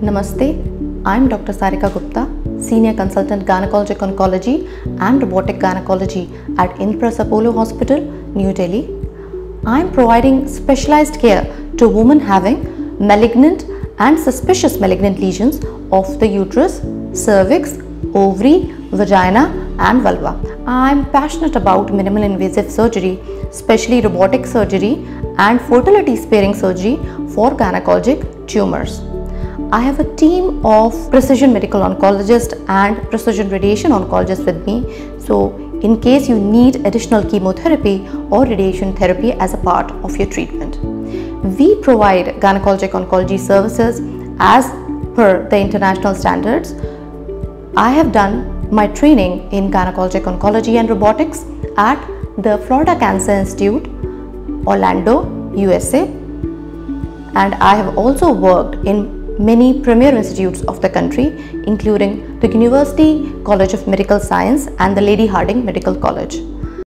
Namaste, I'm Dr. Sarika Gupta, Senior Consultant Gynecologic Oncology and Robotic Gynecology at Inpress Apollo Hospital, New Delhi. I'm providing specialized care to women having malignant and suspicious malignant lesions of the uterus, cervix, ovary, vagina and vulva. I'm passionate about minimal invasive surgery, especially robotic surgery and fertility sparing surgery for gynecologic tumors. I have a team of precision medical oncologists and precision radiation oncologists with me. So, in case you need additional chemotherapy or radiation therapy as a part of your treatment, we provide gynecologic oncology services as per the international standards. I have done my training in gynecologic oncology and robotics at the Florida Cancer Institute, Orlando, USA, and I have also worked in many premier institutes of the country, including the University College of Medical Science and the Lady Hardinge Medical College.